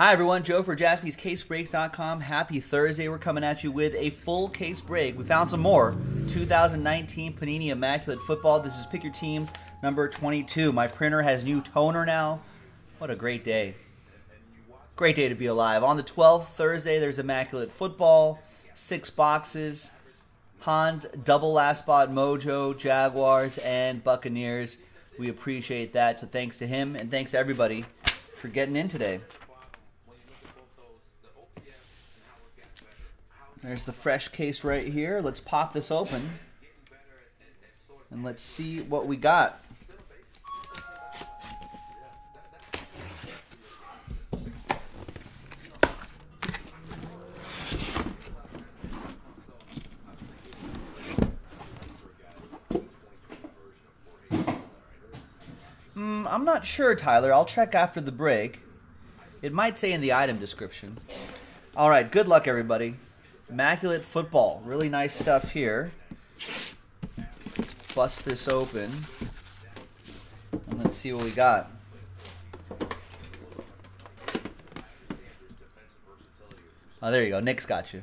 Hi, everyone. Joe for jaspyscasebreaks.com. Happy Thursday. We're coming at you with a full case break. We found some more 2019 Panini Immaculate Football. This is Pick Your Team number 22. My printer has new toner now. What a great day. Great day to be alive. On the 12th, Thursday, there's Immaculate Football, six boxes. Hans, double last spot mojo, Jaguars, and Buccaneers. We appreciate that. So thanks to him and thanks to everybody for getting in today. There's the fresh case right here. Let's pop this open. And let's see what we got. Mm, I'm not sure, Tyler. I'll check after the break. It might say in the item description. All right, good luck, everybody. Immaculate Football. Really nice stuff here. Let's bust this open. And let's see what we got. Oh, there you go. Nick's got you.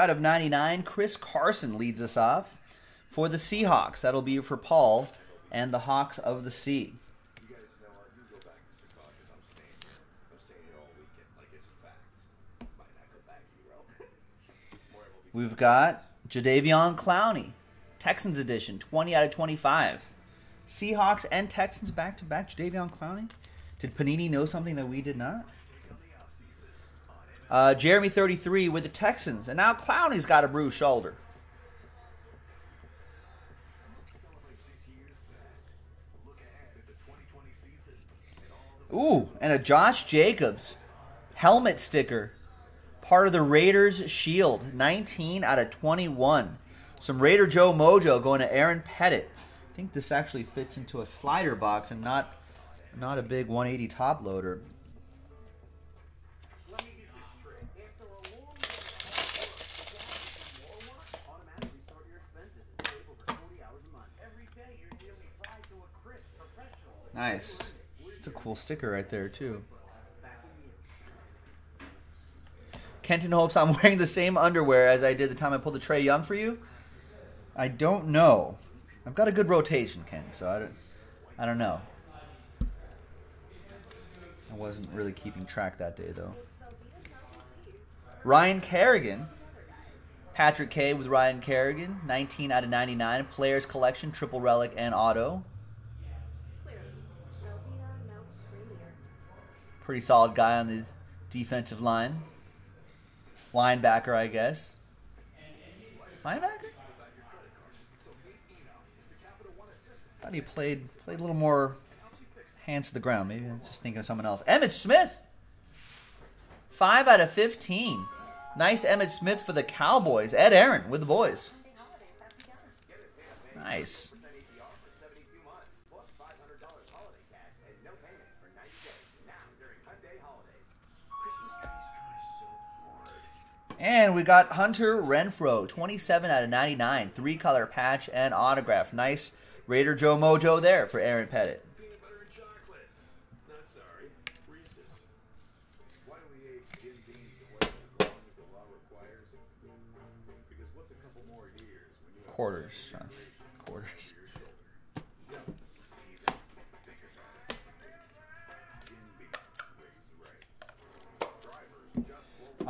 Out of 99. Chris Carson leads us off for the Seahawks. That'll be for Paul and the Hawks of the Sea. We've got Jadeveon Clowney, Texans edition, 20 out of 25. Seahawks and Texans back to back. Jadeveon Clowney. Did Panini know something that we did not? Uh, Jeremy 33 with the Texans. And now Clowney's got a bruised shoulder. Ooh, and a Josh Jacobs helmet sticker. Part of the Raiders shield. 19 out of 21. Some Raider Joe Mojo going to Aaron Pettit. I think this actually fits into a slider box and not not a big 180 top loader. Nice. It's a cool sticker right there, too. Kenton hopes I'm wearing the same underwear as I did the time I pulled the Trae Young for you. I don't know. I've got a good rotation, Ken, so I don't, I don't know. I wasn't really keeping track that day, though. Ryan Kerrigan. Patrick K with Ryan Kerrigan. 19 out of 99. Players Collection, Triple Relic, and Auto. Pretty solid guy on the defensive line. Linebacker, I guess. Linebacker? Thought he played played a little more hands to the ground. Maybe I'm just thinking of someone else. Emmitt Smith. Five out of 15. Nice Emmitt Smith for the Cowboys. Ed Aaron with the boys. Nice. And we got Hunter Renfrow, 27 out of 99, three color patch and autograph. Nice Raider Joe Mojo there for Aaron Pettit. Quarters. Quarters.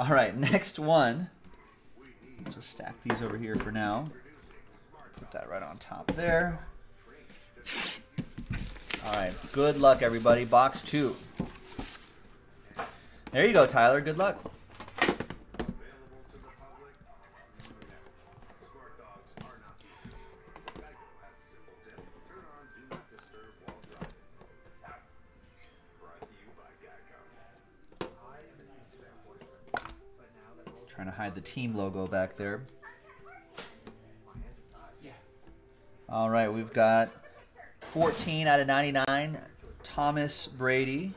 All right, next one. Just stack these over here for now. Put that right on top there. All right, good luck, everybody. Box two. There you go, Tyler. Good luck. The team logo back there. All right, we've got 14 out of 99, Thomas Brady.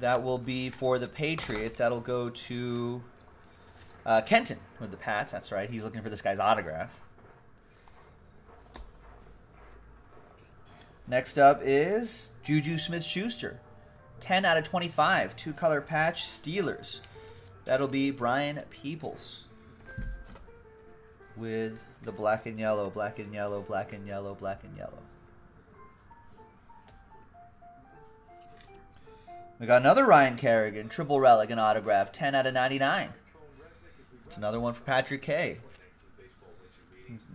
That will be for the Patriots. That'll go to uh, Kenton with the Pats. That's right. He's looking for this guy's autograph. Next up is Juju Smith Schuster. 10 out of 25. Two color patch Steelers. That'll be Brian Peoples with the black and yellow, black and yellow, black and yellow, black and yellow. We got another Ryan Kerrigan, triple relic and autograph, 10 out of 99. It's another one for Patrick K.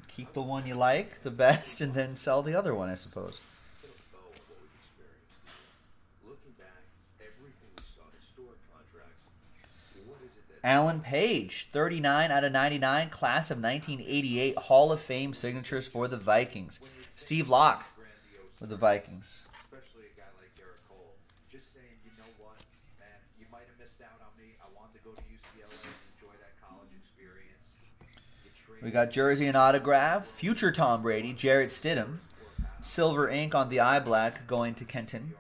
Keep the one you like, the best, and then sell the other one, I suppose. Alan Page, 39 out of 99, class of 1988, Hall of Fame signatures for the Vikings. Steve Locke for the Vikings. Especially a guy like Garrett Cole. Just saying, you know what, man, you might have missed out on me. I wanted to go to UCLA and enjoy that college experience. We got jersey and autograph. Future Tom Brady, Jarrett Stidham. Silver ink on the eye black going to Kenton.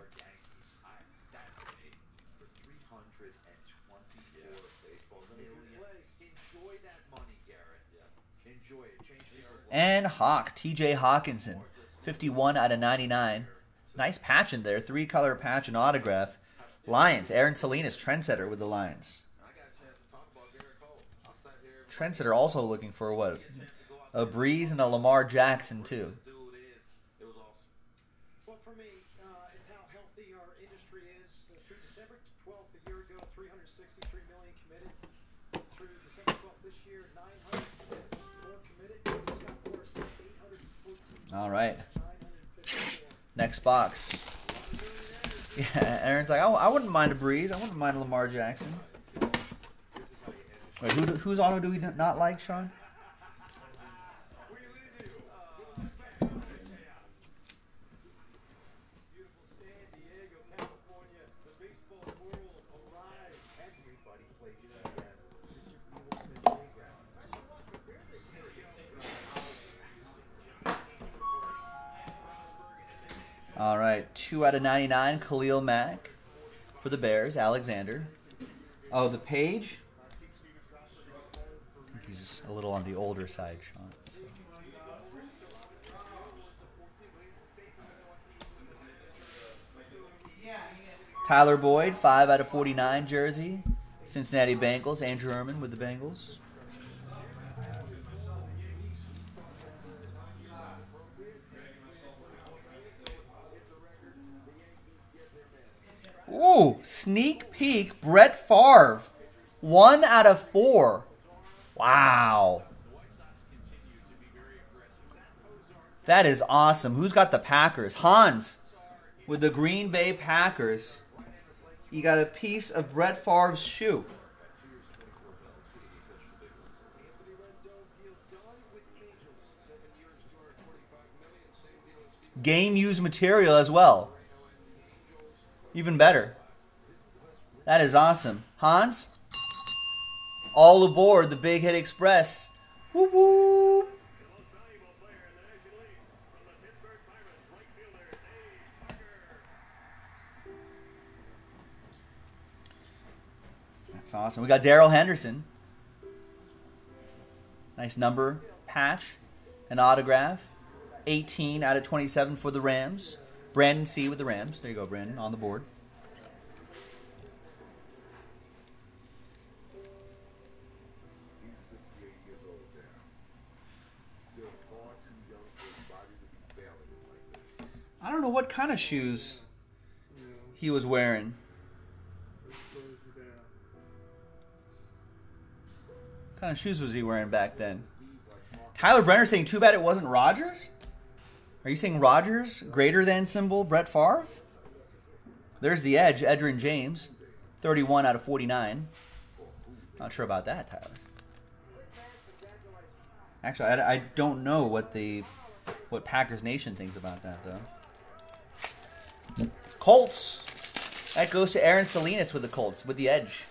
And Hawk, TJ Hockenson, 51 out of 99. Nice patch in there. Three color patch and autograph. Lions, Aaron Salinas, trendsetter with the Lions. Trendsetter also looking for what? A Brees and a Lamar Jackson, too. Through December 12th a year ago, 363 million committed. Through December 12th this year, 900 more committed. 814. All right. Next box. Yeah, Aaron's like, oh, I wouldn't mind a Brees. I wouldn't mind Lamar Jackson. Wait, who, whose auto do we not like, Sean? All right, two out of 99, Khalil Mack for the Bears, Alexander. Oh, the page? He's a little on the older side, Sean. so. Tyler Boyd, 5 out of 49 jersey. Cincinnati Bengals, Andrew Herman with the Bengals. Ooh, sneak peek, Brett Favre. One out of four. Wow. That is awesome. Who's got the Packers? Hans with the Green Bay Packers. You got a piece of Brett Favre's shoe. Game used material as well. Even better. That is awesome. Hans, all aboard the Big Hit Express. Whoop whoop. That's awesome. We got Darrell Henderson. Nice number patch, an autograph. 18 out of 27 for the Rams. Brandon C with the Rams. There you go, Brandon, on the board. He's 68 years old now. Still far too young for his body to be failing him like this. I don't know what kind of shoes he was wearing. What kind of shoes was he wearing back then? Tyler Brenner saying, too bad it wasn't Rodgers? Are you saying Rodgers, greater than symbol, Brett Favre? There's the edge, Edgerrin James, 31 out of 49. Not sure about that, Tyler. Actually, I, I don't know what the what Packers Nation thinks about that though. Colts. That goes to Aaron Salinas with the Colts with the edge.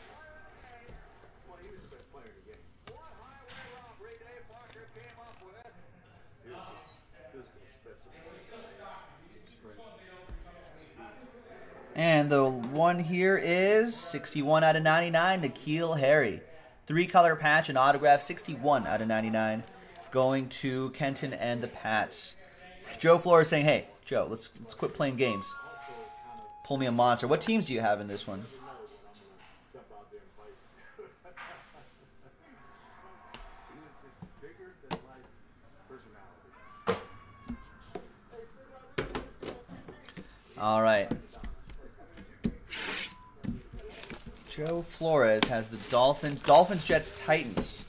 And the one here is 61 out of 99, N'Keal Harry. Three color patch and autograph, 61 out of 99, going to Kenton and the Pats. Joe Flores saying, hey, Joe, let's, let's quit playing games. Pull me a monster. What teams do you have in this one? All right. Joe Flores has the Dolphins, Dolphins, Jets, Titans.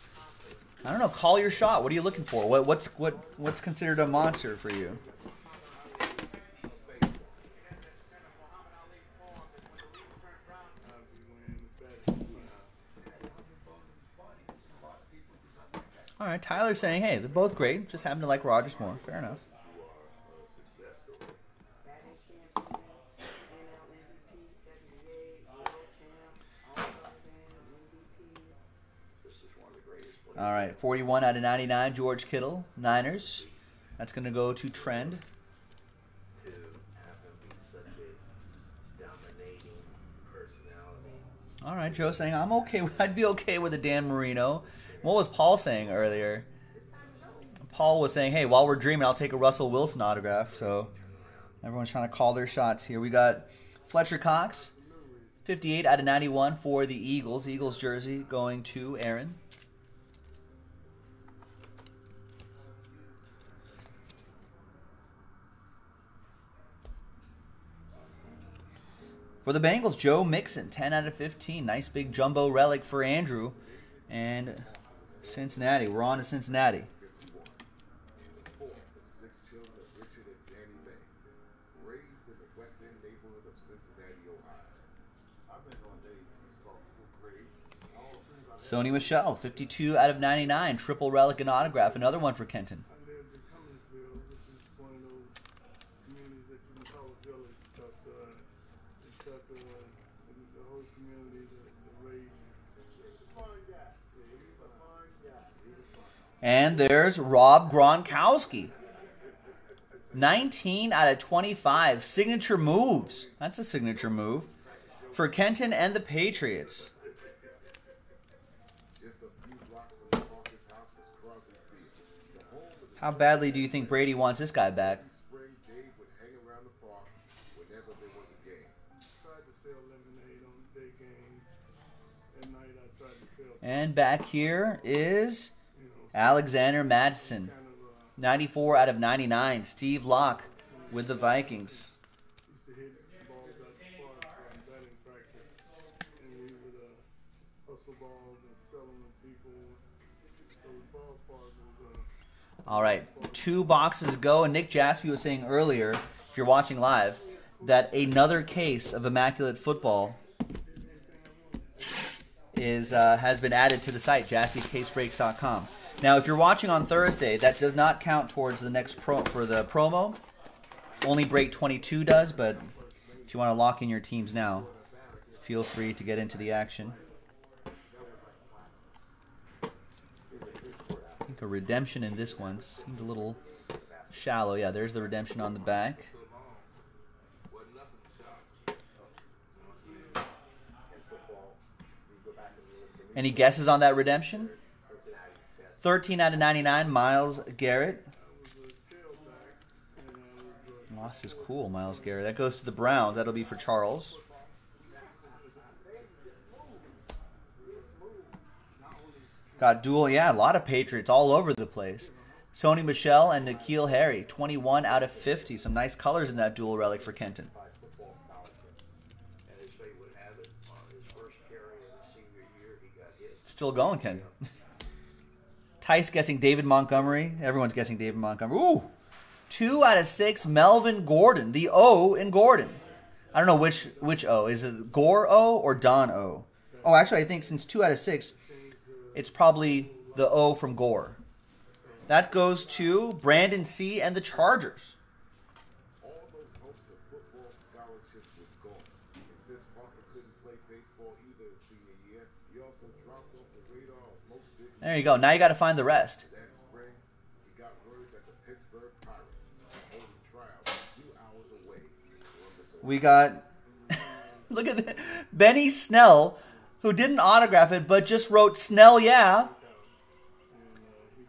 I don't know. Call your shot. What are you looking for? What, what's what what's considered a monster for you? All right, Tyler's saying, hey, they're both great. Just happen to like Rodgers more. Fair enough. All right, 41 out of 99, George Kittle, Niners. That's going to go to Trend. All right, Joe saying I'm okay. I'd be okay with a Dan Marino. What was Paul saying earlier? Paul was saying, "Hey, while we're dreaming, I'll take a Russell Wilson autograph." So everyone's trying to call their shots here. We got Fletcher Cox, 58 out of 91 for the Eagles. Eagles jersey going to Aaron. For the Bengals, Joe Mixon, 10 out of 15. Nice big jumbo relic for Andrew. And Cincinnati. We're on to Cincinnati. Sony Michel, 52 out of 99. Triple relic and autograph. Another one for Kenton. I lived in Cumminsville, which is one of those communities that you can call a village because uh, it's got the, the, the whole community to, to raise. And there's Rob Gronkowski. 19 out of 25. Signature moves. That's a signature move. For Kenton and the Patriots. How badly do you think Brady wants this guy back? And back here is Alexander Mattison. kind of uh, 94 out of 99. Steve Locke with the Vikings. All right, two boxes ago, and Nick Jaspy was saying earlier, if you're watching live, that another case of immaculate football is uh, has been added to the site, jaspyscasebreaks.com. Now, if you're watching on Thursday, that does not count towards the next pro for the promo. Only break 22 does, but if you want to lock in your teams now, feel free to get into the action. I think the redemption in this one seemed a little shallow. Yeah, there's the redemption on the back. Any guesses on that redemption? 13 out of 99, Myles Garrett. Lost is cool, Myles Garrett. That goes to the Browns. That'll be for Charles. Got dual, yeah, a lot of Patriots all over the place. Sony Michel and N'Keal Harry, 21 out of 50. Some nice colors in that dual relic for Kenton. Still going, Ken. Tice guessing David Montgomery. Everyone's guessing David Montgomery. Ooh, two out of six. Melvin Gordon, the O in Gordon. I don't know which which O is it. Gore O or Don O? Oh, actually, I think since two out of six, it's probably the O from Gore. That goes to Brandon C and the Chargers. All those hopes of football scholarships was gone. And since Parker couldn't play baseball either his senior year, he also dropped off the radar of most big There you go. Now you got to find the rest. That spring, he got word that the Pittsburgh Pirates are holding trials a few hours away in Columbus, Ohio. We got Look at that. Benny Snell, who didn't autograph it but just wrote Snell yeah.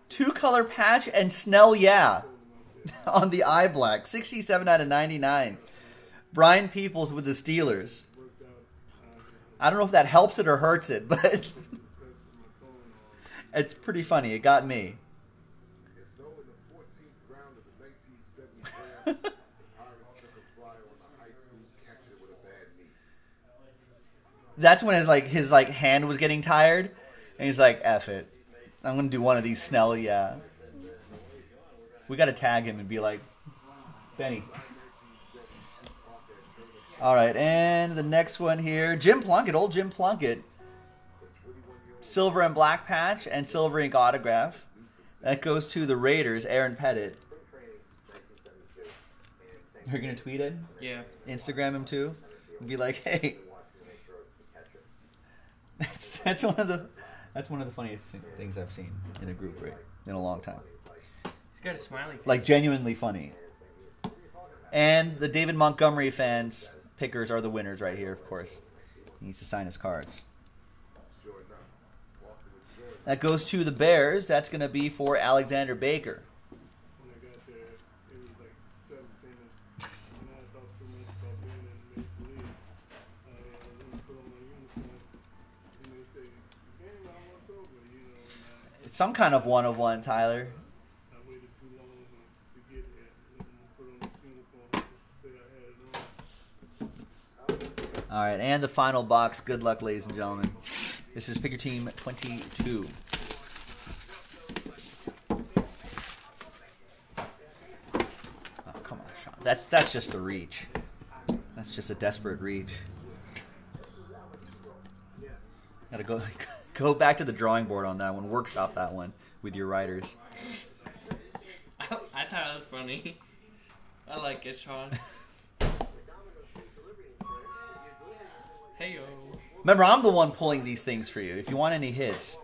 Two color patch and Snell yeah on the eye black. 67 out of 99. Brian Peoples with the Steelers. I don't know if that helps it or hurts it, but it's pretty funny. It got me. So in the 14th round of the 1970 draft, the Pirates took a flyer on a high school catcher with a bad knee. That's when his like his like hand was getting tired, and he's like, "F it, I'm gonna do one of these Snell, yeah." We gotta tag him and be like, Benny. All right, and the next one here, Jim Plunkett, old Jim Plunkett, silver and black patch and silver ink autograph. That goes to the Raiders, Aaron Pettit. You're gonna tweet it, Yeah. Instagram him too, and be like, "Hey, that's that's one of the that's one of the funniest things I've seen in a group rate in a long time. He's got a smiley face. Like genuinely funny. And the David Montgomery fans pickers are the winners right here, of course. He needs to sign his cards. Sure enough, Walker with Jordan That goes to the Bears. That's going to be for Alexander Baker. When I got there, it was like 17, and I thought too much about being in make believe. I uh, didn't put on my uniform, and they say, the game almost over, you know, and I, It's some kind of one of one, Tyler. I waited too long to, to get here. And put on this uniform just to say I had it on. All right, and the final box. Good luck, ladies and gentlemen. This is figure Team 22. Oh, come on, Sean. That's that's just a reach. That's just a desperate reach. Got to go go back to the drawing board on that one. Workshop that one with your writers. I thought it was funny. I like it, Sean. Remember, I'm the one pulling these things for you. If you want any hits.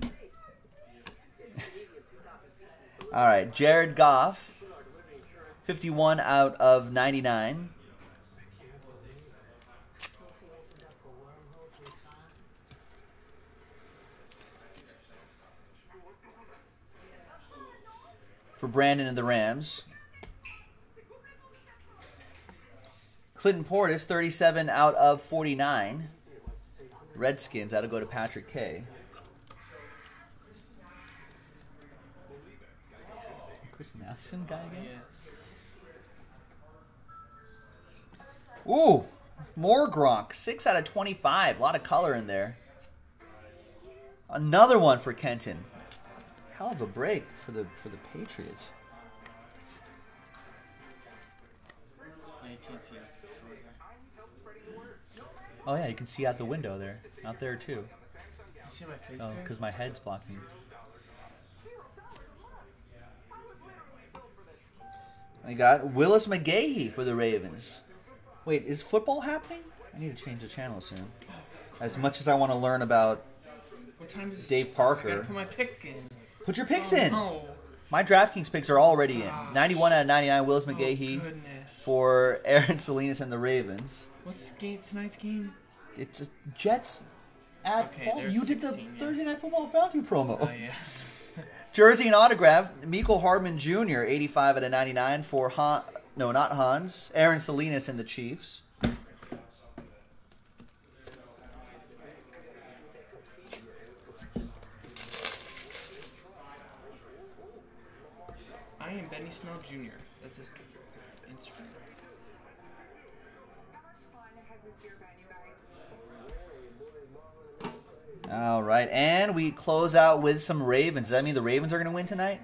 All right, Jared Goff, 51 out of 99. For Brandon and the Rams. Clinton Portis, 37 out of 49. Redskins, that'll go to Patrick K. Chris Matheson guy again? Ooh, more Gronk. 6 out of 25. A lot of color in there. Another one for Kenton. Hell of a break for the for the Patriots. Oh yeah, you can see out the window there. Out there too. My face Oh, because my head's blocking. I got Willis McGahee for the Ravens. Wait, is football happening? I need to change the channel soon. As much as I want to learn about What time is Dave Parker, put my pick in. put your picks oh, in. No. My DraftKings picks are already in. 91 out of 99, Willis Oh, McGahee goodness. for Aaron Salinas and the Ravens. What's game, tonight's game? It's a Jets at Okay, Bal- they're You did the yeah. Thursday Night Football bounty promo. Oh, yeah. Jersey and autograph, Mecole Hardman Jr., 85 out of 99 for Han. No, not Hans. Aaron Salinas and the Chiefs. Am Benny Snell Jr. That's his Instagram. All right, and we close out with some Ravens. Does that mean the Ravens are going to win tonight?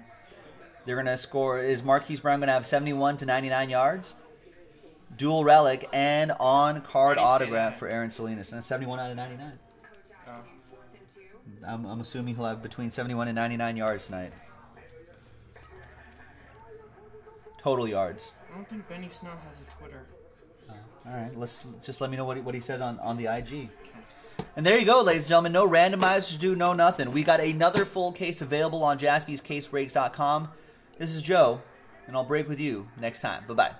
They're going to score. Is Marquise Brown going to have 71 to 99 yards? Dual relic and on card I didn't say autograph for Aaron Salinas. And 71 out of 99. Oh. I'm, I'm assuming he'll have between 71 and 99 yards tonight. Total yards. I don't think Benny Snell has a Twitter. Uh, all right, let's just let me know what he, what he says on, on the IG. And there you go, ladies and gentlemen. No randomizers do, no nothing. We got another full case available on jaspyscasebreaks.com. This is Joe, and I'll break with you next time. Bye bye.